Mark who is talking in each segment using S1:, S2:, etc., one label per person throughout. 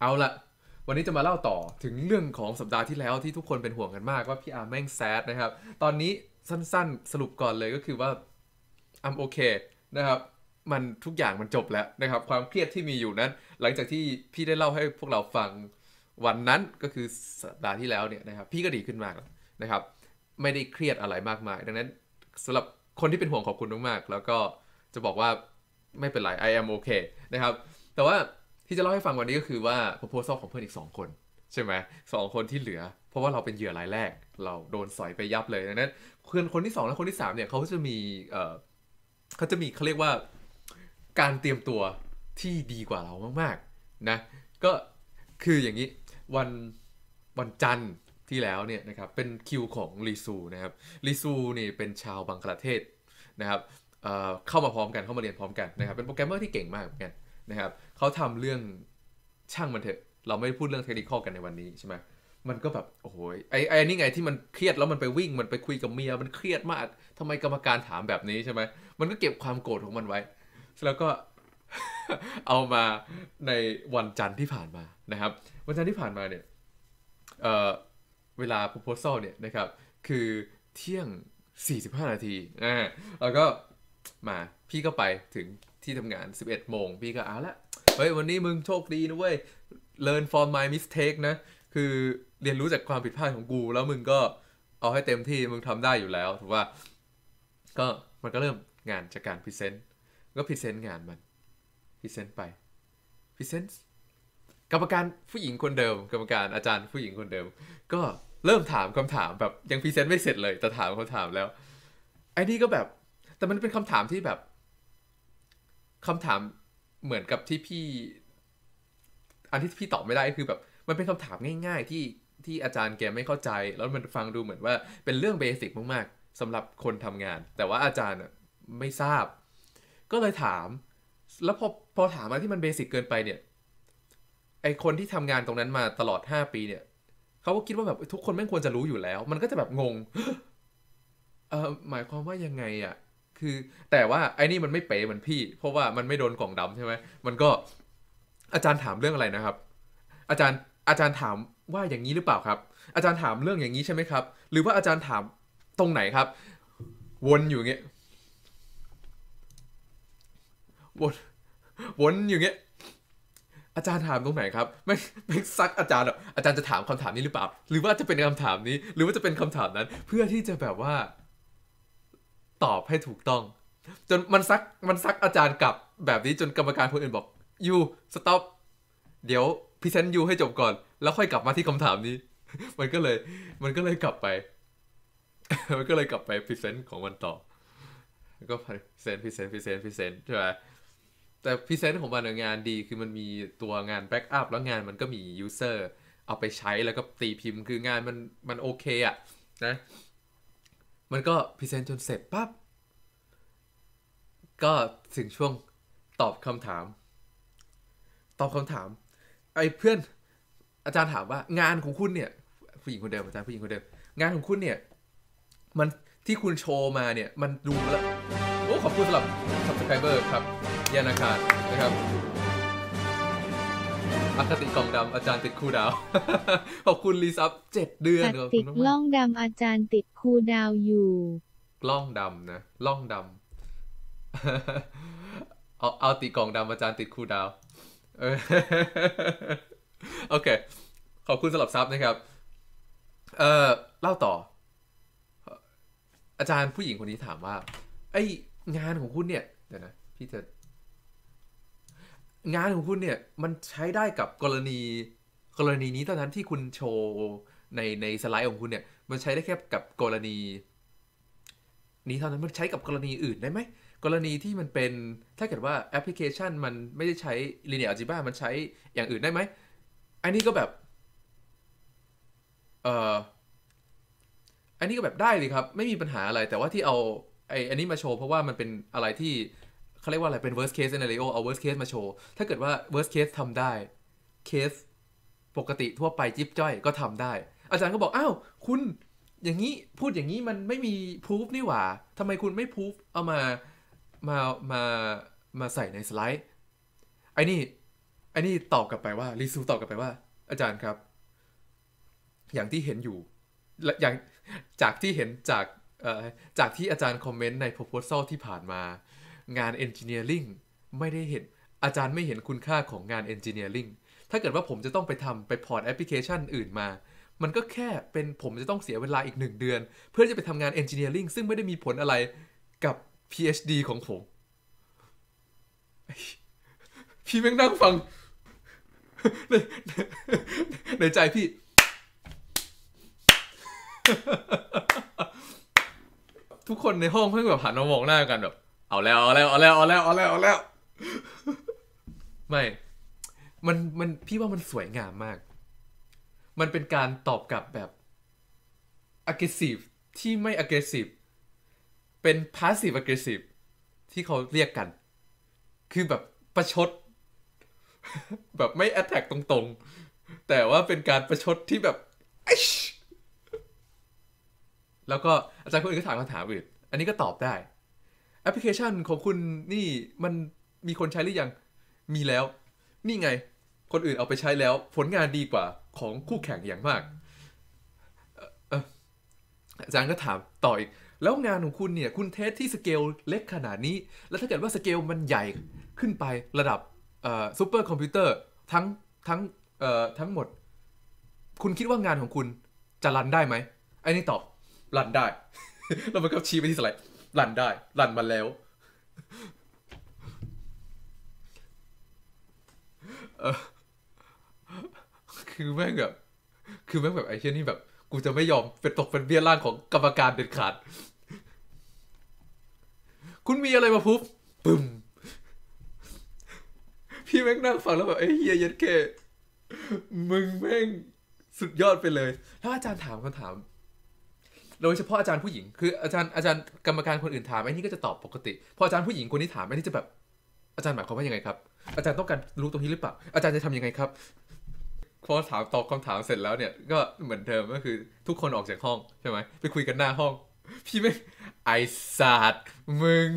S1: เอาละวันนี้จะมาเล่าต่อถึงเรื่องของสัปดาห์ที่แล้วที่ทุกคนเป็นห่วงกันมากว่าพี่อาร์แม่งแซดนะครับ ตอนนี้สั้นๆ สรุปก่อนเลยก็คือว่าอัมโอเคนะครับ มันทุกอย่างมันจบแล้วนะครับ ความเครียดที่มีอยู่นั้น หลังจากที่พี่ได้เล่าให้พวกเราฟังวันนั้นก็คือสัปดาห์ที่แล้วเนี่ยนะครับ พี่ก็ดีขึ้นมากนะครับ ไม่ได้เครียดอะไรมากมาย ดังนั้นสำหรับคนที่เป็นห่วงขอบคุณมากๆแล้วก็จะบอกว่าไม่เป็นไร I am okay นะครับ แต่ว่า ที่จะเล่าให้ฟังวันนี้ก็คือว่า proposal ของเพื่อนอีก 2 คน ใช่ไหมสองคนที่เหลือ เพราะว่าเราเป็นเหยื่อรายแรก เราโดนสอยไปยับเลยดังนั้นเพื่อนคนที่ 2 และคนที่ 3 เนี่ยเขาจะมีเออเขาจะมีเขาเรียกว่าการเตรียมตัวที่ดีกว่าเรามากๆนะก็คืออย่างนี้วันวันจันทร์ที่แล้วเนี่ยนะครับเป็นคิวของลีซูนะครับลีซูนี่เป็นชาวบังกลาเทศนะครับเข้ามาพร้อมกันเข้ามาเรียนพร้อมกันนะครับเป็นโปรแกรมเมอร์ที่เก่งมากเหมือนกัน นะครับเขาทำเรื่องช่างมันเถอะเราไม่พูดเรื่องเทคนิคกันในวันนี้ใช่ไหมมันก็แบบโอ้โหไอ้ไอ้นี่ไงที่มันเครียดแล้วมันไปวิ่งมันไปคุยกับเมียมันเครียดมากทำไมกรรมการถามแบบนี้ใช่ไหมมันก็เก็บความโกรธของมันไว้ แล้วก็เอามาในวันจันทร์ที่ผ่านมานะครับ วันจันทร์ที่ผ่านมาเนี่ยเอ่อเวลา proposal เนี่ยนะครับคือเที่ยง 45 นาทีอ่าแล้วก็มาพี่ก็ไปถึง ที่ทำงาน 11 โมง พี่ก็เอาละเฮ้ย วันนี้มึงโชคดีนะเว้ย learn from my mistake นะ คือเรียนรู้จากความผิดพลาดของกู แล้วมึงก็เอาให้เต็มที่มึงทำได้อยู่แล้วถูกป่ะก็มันก็เริ่มงานจากการพรีเซนต์ก็พรีเซนต์งานมันพรีเซนต์ไปพรีเซนต์กรรมการผู้หญิงคนเดิม กรรมการอาจารย์ผู้หญิงคนเดิม ก็เริ่มถามคำถามแบบยังพรีเซนต์ไม่เสร็จเลย แต่ถามคำถามแล้วไอ้นี่ก็แบบ แต่มันเป็นคำถามที่แบบ คำถามเหมือนกับที่พี่ อันที่พี่ตอบไม่ได้คือแบบ มันเป็นคำถามง่าย ๆ ที่ที่อาจารย์แกไม่เข้าใจ แล้วมันฟังดูเหมือนว่าเป็นเรื่องเบสิกมากๆสำหรับคนทำงาน แต่ว่าอาจารย์ไม่ทราบ ก็เลยถาม แล้วพอพอถามมาที่มันเบสิกเกินไปเนี่ยไอคนที่ทำงานตรงนั้นมาตลอด 5 ปีเนี่ยเขาก็คิดว่าแบบทุกคนไม่ควรจะรู้อยู่แล้ว มันก็จะแบบงง เออหมายความว่ายังไงอะ่ะ คือแต่ว่าไอ้นี่มันไม่เป๋เหมือนพี่ เพราะว่ามันไม่โดนกล่องดำใช่ไหมมันก็อาจารย์ถามเรื่องอะไรนะครับ อาจารย์อาจารย์ถามว่าอย่างนี้หรือเปล่าครับ อาจารย์ถามเรื่องอย่างนี้ใช่ไหมครับ หรือว่าอาจารย์ถามตรงไหนครับ วนอยู่เงี้ยวนวนอยู่เงี้ยอาจารย์ถามตรงไหนครับไม่ไม่ซักอาจารย์หรอกอาจารย์จะถามคำถามนี้หรือเปล่า หรือว่าจะเป็นคำถามนี้ หรือว่าจะเป็นคำถามนั้น เพื่อที่จะแบบว่า ตอบให้ถูกต้อง จนมันซักมันซักอาจารย์กลับแบบนี้จนกรรมการคนอื่นบอก you stop เดี๋ยวพรีเซนต์ you ให้จบก่อน แล้วค่อยกลับมาที่คำถามนี้ มันก็เลย มันก็เลยกลับไป มันก็เลยกลับไปพรีเซนต์ของมันต่อแล้วก็พรีเซนต์พรีเซนต์พรีเซนต์พรีเซนต์ใช่ไหมแต่พรีเซนต์ของมันงานดีคือมันมีตัวงาน backup แล้วงานมันก็มี user เอาไปใช้แล้วก็ตีพิมพ์คืองานมันมันโอเคอะนะ มันก็พรีเซนต์จนเสร็จปั๊บ ก็ถึงช่วงตอบคำถาม ตอบคำถาม ไอ้เพื่อนอาจารย์ถามว่างานของคุณเนี่ย ผู้หญิงคนเดิมอาจารย์ผู้หญิงคนเดิม งานของคุณเนี่ย มันที่คุณโชว์มาเนี่ย มันดูแล้ว โอ้ ขอบคุณสำหรับ subscriber ครับยานาคารนะครับ อคติกล่องดำอาจารย์ติดคู่ดาว ขอบคุณรีซับเจ็ดเดือน
S2: ตัด
S1: ขอบ
S2: ติ
S1: คุ
S2: ด
S1: ณมากๆ
S2: ล่องดำอาจารย์ติดครูดาวอยู่
S1: กล้องดำนะล่องดำ เอาเอาติดกล่องดำอาจารย์ติดครูดาวเออโอเค ขอบคุณสำหรับซับนะครับ เออเล่าต่อ อาจารย์ผู้หญิงคนนี้ถามว่า ไองานของคุณเนี่ย เดี๋ยวนะ พี่จะ งานของคุณเนี่ยมันใช้ได้กับกรณีกรณีนี้เท่านั้นที่คุณโชว์ในในสไลด์ของคุณเนี่ย มันใช้ได้แค่กับกรณี นี้เท่านั้นมันใช้กับกรณีอื่นได้ไหมกรณีที่มันเป็นถ้าเกิดว่าแอปพลิเคชันมันไม่ได้ใช้ linear algebra มันใช้อย่างอื่นได้ไหมอันนี้ก็แบบเอ่ออันนี้ก็แบบได้เลยครับ ไม่มีปัญหาอะไรแต่ว่าที่เอาไออันนี้มาโชว์เพราะว่ามันเป็นอะไรที่ เขาเรียกว่าอะไรเป็น worst case scenario เอา worst case มาโชว์ ถ้าเกิดว่า worst case ทำได้ เคส ปกติทั่วไปจิ๊บจ้อยก็ทำได้ อาจารย์ก็บอก อ้าว คุณอย่างนี้พูดอย่างนี้มันไม่มีพูฟนี่หว่าทำไมคุณไม่พูฟเอามามามามาใส่ในสไลด์ไอ้นี่ไอันนี้ตอบกลับไปว่ารีซูตอบกลับไปว่า อาจารย์ครับ อย่างที่เห็นอยู่และอย่างจากที่เห็นจากจากที่อาจารย์คอมเมนต์ใน proposal ที่ผ่านมา งาน engineering ไม่ได้เห็นอาจารย์ไม่เห็นคุณค่าของงาน engineering ถ้าเกิดว่าผมจะต้องไปทำไปพอร์ตแอปพลิเคชันอื่นมา มันก็แค่เป็นผมจะต้องเสียเวลาอีกหนึ่งเดือน เพื่อจะไปทำงาน engineering ซึ่งไม่ได้มีผลอะไรกับ PhD ของผม พี่แม่งนั่งฟัง ในในใจพี่ ทุกคนในห้องเพิ่งแบบหันมามองหน้ากันแบบ เอาแล้วเอาแล้วเอาแล้วเอาแล้วเอาแล้วเอาแล้ว ไม่ มันมันพี่ว่ามันสวยงามมาก มันเป็นการตอบกลับแบบ aggressive ที่ไม่ aggressive เป็น passive aggressive ที่เขาเรียกกัน คือแบบประชด แบบไม่ attack ตรงๆ แต่ว่าเป็นการประชดที่แบบแล้วก็อาจารย์คนอื่นก็ถามคำถามอื่น อันนี้ก็ตอบได้ แอปพลิเคชันของคุณนี่มันมีคนใช้หรือยัง มีแล้ว นี่ไง คนอื่นเอาไปใช้แล้ว ผลงานดีกว่าของคู่แข่งอย่างมากอาจารย์ก็ถามต่ออีก แล้วงานของคุณเนี่ย คุณ test ที่สเกลเล็กขนาดนี้ แล้วถ้าเกิดว่าสเกลมันใหญ่ขึ้นไประดับซูเปอร์คอมพิวเตอร์ทั้งทั้งทั้งหมด คุณคิดว่างานของคุณจะรันได้ไหมไอ้นี่ตอบรันได้ แล้วมันก็ชี้ไปที่สไลด์ รันได้รันมาแล้วคือแม่งแบบ คือแม่งแบบไอ้เช่นนี่แบบ กูจะไม่ยอมเป็นตกเป็นเบี้ยล่างของกรรมการเด็ดขาด คุณมีอะไรมาพุบปึ้มพี่แม่งนั่งฟังแล้วแบบไอ้เฮียย็ดแค่มึงแม่งสุดยอดไปเลย แล้วอาจารย์ถามคำถาม โดยเฉพาะอาจารย์ผู้หญิง คืออาจารย์อาจารย์กรรมการคนอื่นถามไอ้นี่ก็จะตอบปกติ พออาจารย์ผู้หญิงคนนี้ถามไอ้นี่จะแบบอาจารย์หมายความว่ายังไงครับ อาจารย์ต้องการรู้ตรงนี้หรือเปล่า อาจารย์จะทำยังไงครับ พอถามตอบคำถามเสร็จแล้วเนี่ย ก็เหมือนเดิมก็คือทุกคนออกจากห้องใช่ไหมไปคุยกันหน้าห้อง พี่ไม่ไอศาสตร์มึง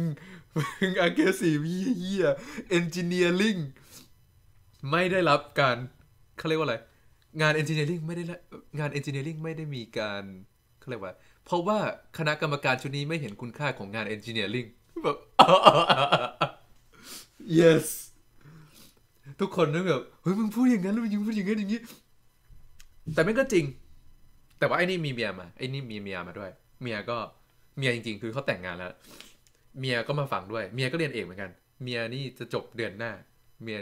S1: มึง aggressive เหี้ยเอนจิเนียริงไม่ได้รับการเขาเรียกว่าอะไร งาน engineering ไม่ได้งาน engineering ไม่ได้มีการเขาเรียกว่า เพราะว่าคณะกรรมการชุดนี้ไม่เห็นคุณค่าของงาน engineering แบบ yes ทุกคนนึกแบบเฮ้ยมึงพูดอย่างนั้นแล้วมึงพูดอย่างนั้นอย่างนี้ แต่มันก็จริง แต่ว่าไอ้นี่มีเมียมาไอ้นี่มีเมียมาด้วย เมียก็เมียจริง ๆ คือเขาแต่งงานแล้วเมียก็มาฟังด้วย เมียก็เรียนเอกเหมือนกัน เมียนี่จะจบเดือนหน้า เมีย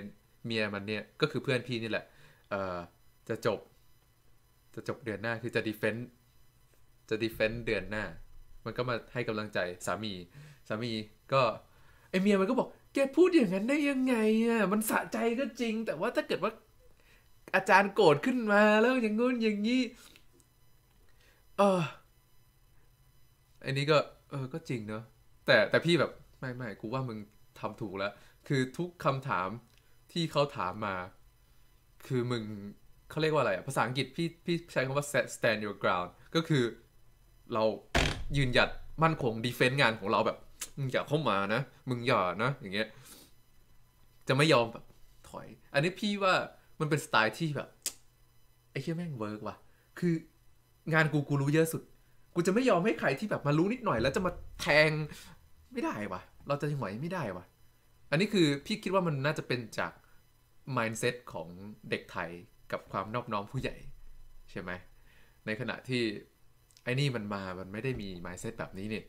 S1: เมียมันเนี่ยก็คือเพื่อนพี่นี่แหละ เอ่อจะจบ จะจบเดือนหน้าคือจะดีเฟนต์ จะดีเฟนต์เดือนหน้า มันก็มาให้กำลังใจสามี สามีก็ไอเมียมันก็บอกแกพูดอย่างนั้นได้ยังไงอะมันสะใจก็จริง แต่ว่าถ้าเกิดว่าอาจารย์โกรธขึ้นมาแล้วอย่างงู้นอย่างนี้เอออันนี้ก็เออก็จริงเนอะแต่แต่พี่แบบไม่ไม่กูว่ามึงทำถูกแล้ว คือทุกคำถามที่เขาถามมา คือมึงเขาเรียกว่าอะไรอะภาษาอังกฤษพี่พี่ใช้คำว่า set stand your ground ก็คือ เรายืนหยัดมั่นคงดีเฟนต์งานของเราแบบมึงอย่าเข้ามานะ มึงอย่านะ อย่างเงี้ย จะไม่ยอมแบบถอย อันนี้พี่ว่ามันเป็นสไตล์ที่แบบไอ้เชี่ยแม่งเวิร์กว่ะ คืองานกูกูรู้เยอะสุด กูจะไม่ยอมให้ใครที่แบบมารู้นิดหน่อย แล้วจะมาแทงไม่ได้ว่ะ เราจะไหวไม่ได้ว่ะ อันนี้คือพี่คิดว่ามันน่าจะเป็นจาก mindset ของเด็กไทยกับความนอบน้อมผู้ใหญ่ ใช่ไหม ในขณะที่ ไอ้นี่มันมามันไม่ได้มี mindset แบบนี้เนี่ย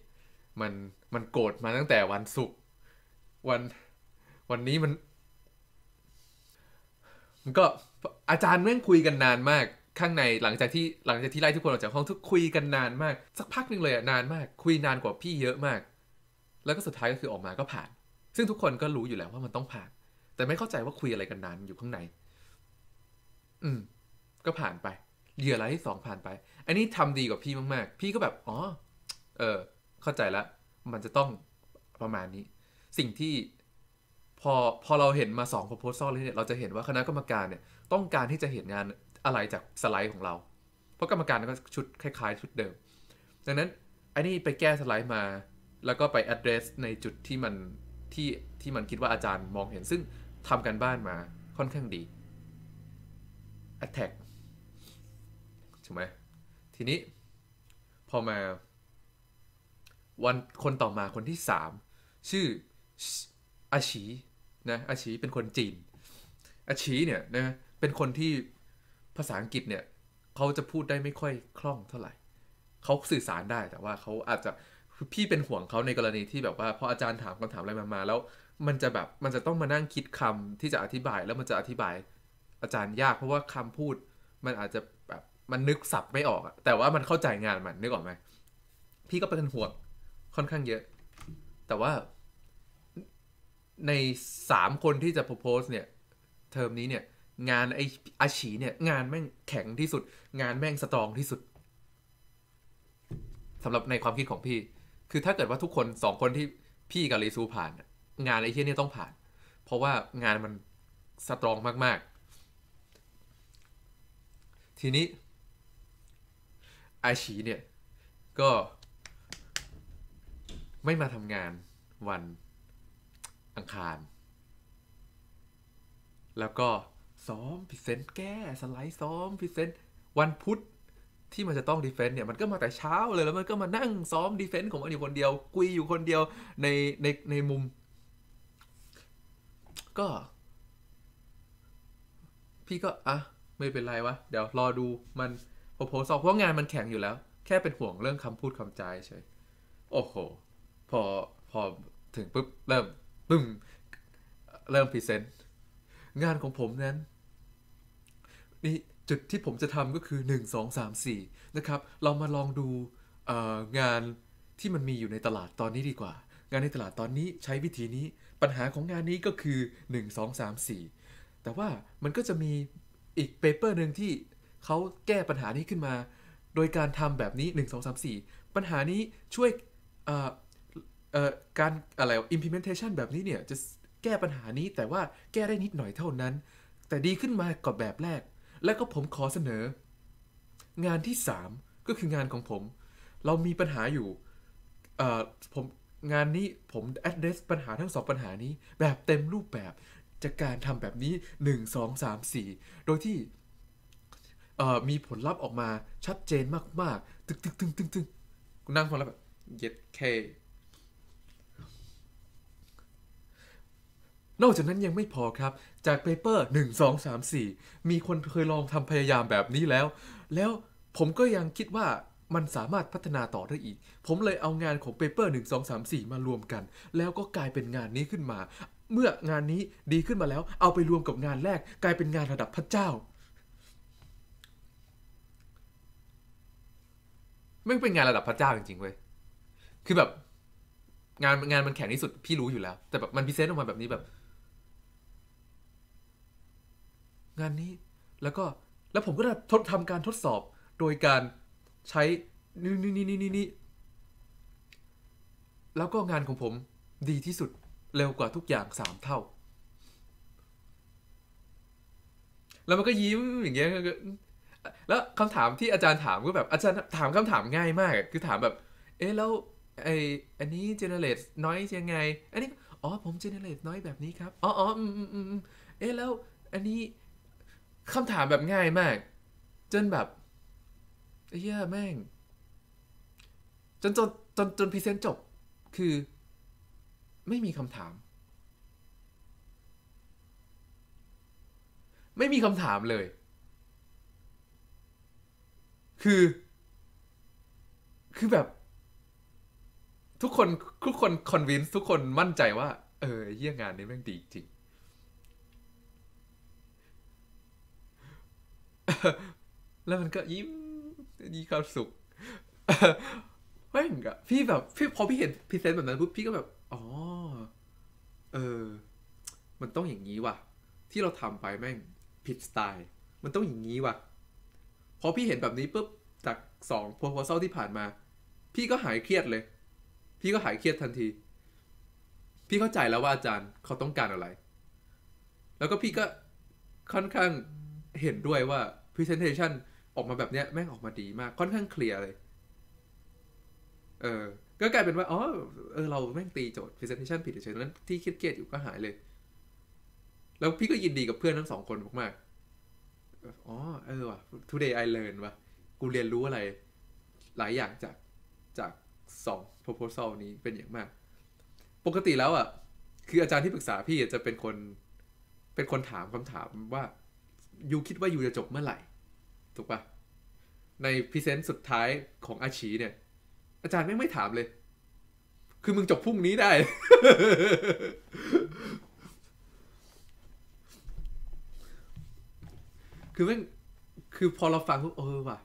S1: มันมันโกรธมาตั้งแต่วันศุกร์วันวันนี้มัน มันก็อาจารย์แม่งคุยกันนานมาก ข้างในหลังจากที่หลังจากที่ไล่ทุกคนออกจากห้องทุกคุยกันนานมาก สักพักหนึ่งเลยอะนานมาก คุยนานกว่าพี่เยอะมาก แล้วก็สุดท้ายก็คือออกมาก็ผ่าน ซึ่งทุกคนก็รู้อยู่แล้วว่ามันต้องผ่าน แต่ไม่เข้าใจว่าคุยอะไรกันนานอยู่ข้างใน อืม ก็ผ่านไปเหยื่อรายที่สองผ่านไป อันนี้ทำดีกว่าพี่มากๆ พี่ก็แบบอ๋อเออเข้าใจแล้วมันจะต้องประมาณนี้ สิ่งที่พอพอเราเห็นมาสอง proposal เลยเนี่ยเราจะเห็นว่าคณะกรรมการเนี่ยต้องการที่จะเห็นงานอะไรจากสไลด์ของเรา เพราะกรรมการก็ชุดคล้าย ๆ ชุดเดิม ดังนั้นอันนี้ไปแก้สไลด์มา แล้วก็ไป address ในจุดที่มันที่ที่มันคิดว่าอาจารย์มองเห็นซึ่งทำกันบ้านมาค่อนข้างดี attack ถูกไหม ทีนี้พอมาวันคนต่อมาคนที่สามชื่ออาชีนะอาชีเป็นคนจีน อาชีเนี่ยนะเป็นคนที่ภาษาอังกฤษเนี่ยเขาจะพูดได้ไม่ค่อยคล่องเท่าไหร่เขาสื่อสารได้แต่ว่าเขาอาจจะพี่เป็นห่วงเขาในกรณีที่แบบว่าพออาจารย์ถามคำถามอะไรมามาแล้ว มันจะแบบมันจะต้องมานั่งคิดคำที่จะอธิบายแล้วมันจะอธิบายอาจารย์ยากเพราะว่าคำพูดมันอาจจะ มันนึกสับไม่ออกอะแต่ว่ามันเข้าใจงานมันนึกออกไหมพี่ก็เป็นห่วงค่อนข้างเยอะ แต่ว่าในสามคนที่จะ propose เนี่ย เทอมนี้เนี่ย งานไออาชีเนี่ย งานแม่งแข็งที่สุด งานแม่งสตรองที่สุดสำหรับในความคิดของพี่ คือถ้าเกิดว่าทุกคนสองคนที่พี่กับลีซูผ่าน งานไอเทียเนี่ยต้องผ่าน เพราะว่างานมัน strong มาก ๆ ทีนี้ อาชีเนี่ย ก็ไม่มาทำงานวันอังคาร แล้วก็ซ้อมพรีเซนแก้สไลด์ซ้อมพรีเซนวันพุธที่มันจะต้อง defend เนี่ยมันก็มาแต่เช้าเลยแล้วมันก็มานั่งซ้อม defend ของมันอยู่คนเดียว คุยอยู่คนเดียวในในในมุม ก็ พี่ก็อะไม่เป็นไรวะ เดี๋ยวรอดูมัน โปรโพสเพราะงานมันแข็งอยู่แล้ว แค่เป็นห่วงเรื่องคำพูดคำจาเฉยโอ้โห พอพอถึงปุ๊บเริ่มปึ้มเริ่มพรีเซนต์งานของผมนั้น นี่จุดที่ผมจะทำก็คือ 1 2 3 4 นะครับ เรามาลองดูงานที่มันมีอยู่ในตลาดตอนนี้ดีกว่า งานในตลาดตอนนี้ใช้วิธีนี้ ปัญหาของงานนี้ก็คือ 1 2 3 4 แต่ว่ามันก็จะมีอีกเปเปอร์หนึ่งที่ เขาแก้ปัญหานี้ขึ้นมา โดยการทำแบบนี้ 1 2 3 4 ปัญหานี้ช่วยการอะไร implementation แบบนี้เนี่ยจะแก้ปัญหานี้แต่ว่าแก้ได้นิดหน่อยเท่านั้น แต่ดีขึ้นมากว่าแบบแรก แล้วก็ผมขอเสนอ งานที่ 3 ก็คืองานของผม เรามีปัญหาอยู่ผมงานนี้ผม address ปัญหาทั้งสองปัญหานี้แบบเต็มรูปแบบจากการทำแบบนี้ 1 2 3 4 โดยที่ มีผลลัพธ์ออกมาชัดเจนมากๆ ตึกตึกตึงตึงตึงกูนั่งฟังแล้วแบบเย็ดเค นอกจากนั้นยังไม่พอครับ จากเปเปอร์1 2 3 4มีคนเคยลองทำพยายามแบบนี้แล้ว แล้วผมก็ยังคิดว่ามันสามารถพัฒนาต่อได้อีก ผมเลยเอางานของเปเปอร์1 2 3 4มารวมกัน แล้วก็กลายเป็นงานนี้ขึ้นมา เมื่องานนี้ดีขึ้นมาแล้ว เอาไปรวมกับงานแรก กลายเป็นงานระดับพระเจ้า ไม่เป็นงานระดับพระเจ้าจริงๆเว้ยคือแบบ งานงานมันแข็งที่สุดพี่รู้อยู่แล้ว แต่แบบมันพิเศษออกมาแบบนี้แบบ งานนี้แล้วก็แล้วผมก็ได้ทดทำการทดสอบโดยการใช้นี่นี่นี่นี่นี่แล้วก็งานของผมดีที่สุดเร็วกว่าทุกอย่างสามเท่า แล้วมันก็ยิ้มอย่างเงี้ย แล้วคำถามที่อาจารย์ถามก็แบบอาจารย์ถามคำถามง่ายมาก คือถามแบบ เอ๊ะแล้วไออันนี้ generate noise ยังไง อันนี้อ๋อผม generate noise แบบนี้ครับ อ๋ออ๋ออืมอืมอืมเอ๊ะแล้วอันนี้คำถามแบบง่ายมาก จนแบบเฮียแม่ง จนจนจนจนพรีเซนต์จบคือ ไม่มีคำถาม ไม่มีคำถามเลย คือ คือแบบ ทุกคนทุกคน convince ทุกคนมั่นใจว่า เออเนี่ยงานนี้แม่งดีจริงแล้วมันก็ยิ้มมีความสุขแม่งอะพี่แบบพี่พอพี่เห็นพรีเซนต์แบบนั้นปุ๊บพี่ก็แบบ อ๋อ เออ มันต้องอย่างนี้ว่ะ ที่เราทำไปแม่งผิดสไตล์ มันต้องอย่างนี้ว่ะ พอพี่เห็นแบบนี้ปุ๊บจากสองโพส a l ที่ผ่านมา พี่ก็หายเครียดเลย พี่ก็หายเครียดทันที พี่เข้าใจแล้วว่าอาจารย์เขาต้องการอะไร แล้วก็พี่ก็ค่อนข้างเห็นด้วยว่า presentation ออกมาแบบเนี้ยแม่งออกมาดีมากค่อนข้างเคลียร์เลย เออ ก็กลายเป็นว่าอ๋อเออเราแม่งตีโจทย์ presentation ผิดเฉยๆนั้นที่เครียดๆอยู่ก็หายเลย แล้วพี่ก็ยินดีกับเพื่อนทั้งสองคนมากๆ อ๋อเออว่ะ today I learn ว่ะ กูเรียนรู้อะไร หลายอย่างจากจากสอง proposal นี้เป็นอย่างมาก ปกติแล้วอะ คืออาจารย์ที่ปรึกษาพี่จะเป็นคน เป็นคนถามคำถามว่ายูคิดว่ายูจะจบเมื่อไหร่ ถูกปะในพรีเซนต์สุดท้ายของอาชีเนี่ย อาจารย์ไม่ไม่ถามเลย คือมึงจบพรุ่งนี้ได้ คือแม่งคือพอเราฟังปุ๊บเออว่ะ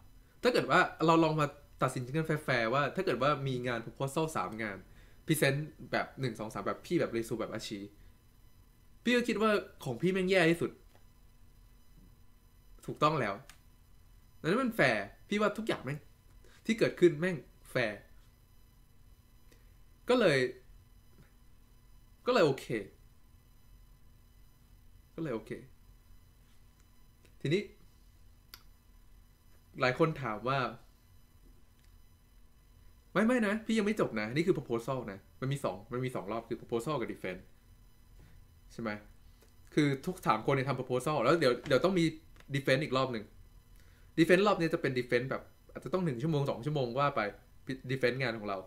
S1: ถ้าเกิดว่าเราลองมาตัดสินกันแฟร์ว่า ถ้าเกิดว่ามีงาน proposal สามงานพรีเซนต์แบบหนึ่งสองสามแบบพี่แบบเรซูแบบอาชี พี่ก็คิดว่าของพี่แม่งแย่ที่สุด ถูกต้องแล้วนั้นมันแฟร์พี่ว่าทุกอย่างแม่งที่เกิดขึ้นแม่งแฟร์ก็เลย ก็เลยโอเค ก็เลยโอเค ทีนี้ หลายคนถามว่า ไม่ไม่นะ พี่ยังไม่จบนะ นี่คือ proposal นะ มันมีสองมันมีสองรอบคือ proposal กับ defense ใช่ไหมคือทุกถามคนเนี่ยทำ proposal แล้วเดี๋ยวเดี๋ยวต้องมี defense อีกรอบหนึ่ง defense รอบนี้จะเป็น defense แบบ อาจจะต้องหนึ่งชั่วโมงสองชั่วโมงว่าไป defense งานของเรา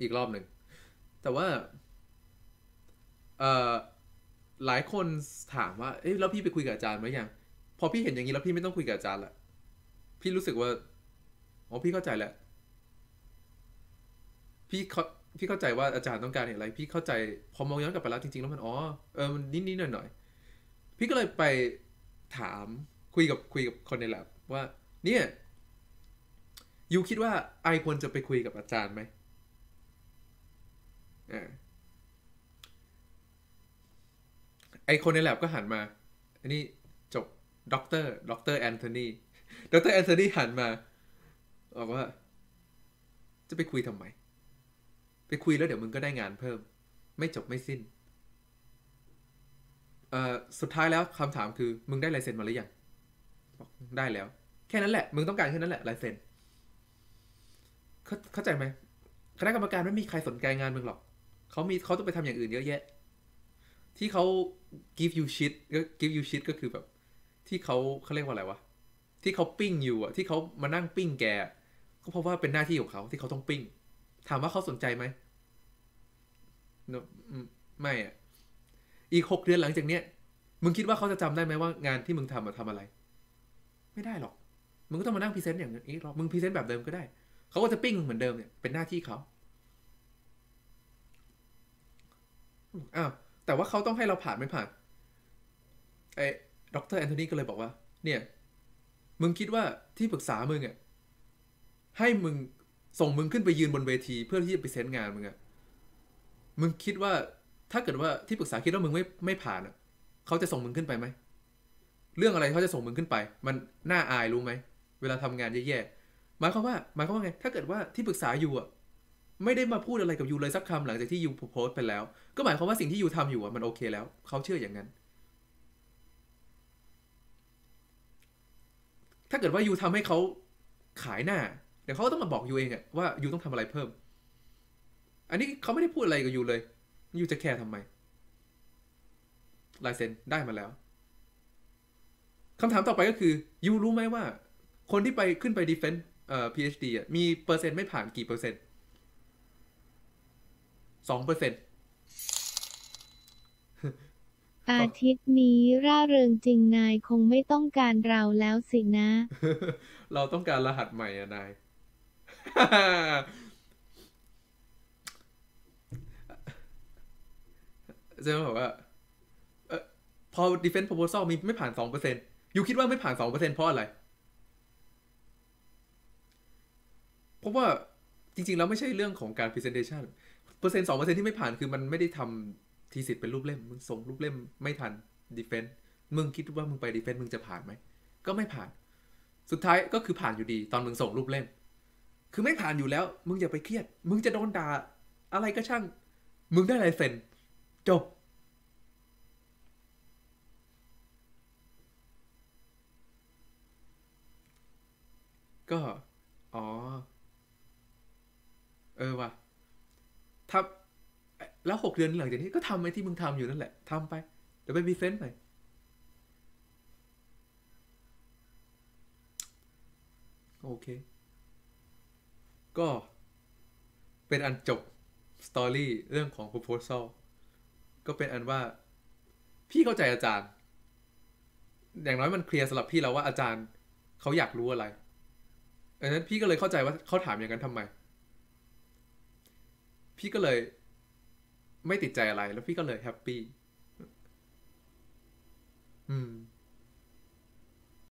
S1: อีกรอบหนึ่ง แต่ว่าเอ่อหลายคนถามว่า เอ๊ะแล้วพี่ไปคุยกับอาจารย์ไหมยัง พอพี่เห็นอย่างนี้แล้วพี่ไม่ต้องคุยกับอาจารย์ละพี่รู้สึกว่าอ๋อพี่เข้าใจแล้วพี่เขาพี่เข้าใจว่าอาจารย์ต้องการอย่างไร พี่เข้าใจพอมองย้อนกลับไปแล้วจริงๆแล้วมันอ๋อเออมันนิดๆหน่อยๆพี่ก็เลยไปถามคุยกับคุยกับคนในแลบว่า เนี่ย you คิดว่า I ควรจะไปคุยกับอาจารย์ไหมอ่าไอคนในแลบก็หันมา อันนี้ ด็อกเตอร์ด็อกเตอร์แอนโทนีด็อกเตอร์แอนโทนีหันมาบอกว่า จะไปคุยทำไม ไปคุยแล้วเดี๋ยวมึงก็ได้งานเพิ่ม ไม่จบไม่สิ้นเอ่อสุดท้ายแล้วคำถามคือ มึงได้ลายเซ็นมาหรือยังบอกได้แล้ว แค่นั้นแหละ มึงต้องการแค่นั้นแหละลายเซ็นเข้าเข้าใจไหมคณะกรรมการไม่มีใครสนใจงานมึงหรอกเขามีเขาต้องไปทำอย่างอื่นเยอะแยะ ที่เขา give you shit ก็ give you shit ก็คือแบบ ที่เขาเขาเรียกว่าอะไรวะที่เขาปิ้งอยู่อะที่เขามานั่งปิ้งแก ก็เพราะว่าเป็นหน้าที่ของเขาที่เขาต้องปิ้ง ถามว่าเขาสนใจไหมไม่อะอีกหกเดือนหลังจากเนี้ยมึงคิดว่าเขาจะจำได้ไหมว่างานที่มึงทำมาทำอะไร ไม่ได้หรอก มึงก็ต้องมานั่งพรีเซนต์อย่างนี้หรอกมึงพรีเซนต์แบบเดิมก็ได้ เขาก็จะปิ้งเหมือนเดิมเนี่ยเป็นหน้าที่เขาอ้าวแต่ว่าเขาต้องให้เราผ่านไม่ผ่านไอ ดร.แอนโทนีก็เลยบอกว่า เนี่ย มึงคิดว่าที่ปรึกษามึงอะให้มึงส่งมึงขึ้นไปยืนบนเวที เพื่อที่จะไปเซ็นงานมึงอะมึงคิดว่าถ้าเกิดว่าที่ปรึกษาคิดว่ามึงไม่ไม่ผ่านอะเขาจะส่งมึงขึ้นไปไหมเรื่องอะไรเขาจะส่งมึงขึ้นไป มันน่าอายรู้ไหมเวลาทำงานแย่ๆหมายความว่าหมายความว่าไง ถ้าเกิดว่าที่ปรึกษาอยู่อะไม่ได้มาพูดอะไรกับยูเลยสักคำหลังจากที่ยูโพสต์ไปแล้ว ก็หมายความว่าสิ่งที่ยูทำอยู่อะมันโอเคแล้วเขาเชื่ออย่างนั้น ถ้าเกิดว่ายูทำให้เขาขายหน้าเดี๋ยวเขาก็ต้องมาบอกยูเองอะว่ายูต้องทำอะไรเพิ่ม อันนี้เขาไม่ได้พูดอะไรกับยูเลยยูจะแคร์ทำไมลายเซ็นได้มาแล้วคำถามต่อไปก็คือยูรู้ไหมว่า คนที่ไปขึ้นไปดีเฟนต์เอ่อ PhD อะมีเปอร์เซ็นต์ไม่ผ่านกี่เปอร์เซ็นต์สองเปอร์เซ็นต์
S2: อาทิตย์นี้ร่าเริงจริงนายคงไม่ต้องการเราแล้วสินะ
S1: เราต้องการรหัสใหม่อะนายจะบอกว่าเออพอ defense proposal มีไม่ผ่านสองเปอร์เซ็นต์ยูคิดว่าไม่ผ่านสองเปอร์เซ็นต์เพราะอะไร เพราะว่าจริง ๆ แล้วไม่ใช่เรื่องของการ presentation เปอร์เซ็นต์สองเปอร์เซ็นต์ที่ไม่ผ่านคือมันไม่ได้ทำ ทีสิทธิ์เป็นรูปเล่ม มึงส่งรูปเล่มไม่ทัน defense มึงคิดว่ามึงไป defense มึงจะผ่านไหม ก็ไม่ผ่าน สุดท้ายก็คือผ่านอยู่ดีตอนมึงส่งรูปเล่ม คือไม่ผ่านอยู่แล้ว มึงอย่าไปเครียด มึงจะโดนด่าอะไรก็ช่าง มึงได้ลายเซ็นจบก็ อ๋อ เออว่ะถ้า แล้วหกเดือนหลังจากนี้ก็ทำไอ้ที่มึงทำอยู่นั่นแหละทำไปเดี๋ยวไปพรีเซนต์ใหม่โอเค ก็เป็นอันจบสตอรี่เรื่องของ proposal ก็เป็นอันว่าพี่เข้าใจอาจารย์ อย่างน้อยมันเคลียร์สำหรับพี่แล้วว่าอาจารย์เขาอยากรู้อะไรดังนั้นพี่ก็เลยเข้าใจว่าเขาถามอย่างนั้นทำไม พี่ก็เลย ไม่ติดใจอะไรแล้วพี่ก็เลยแฮปปี้อืม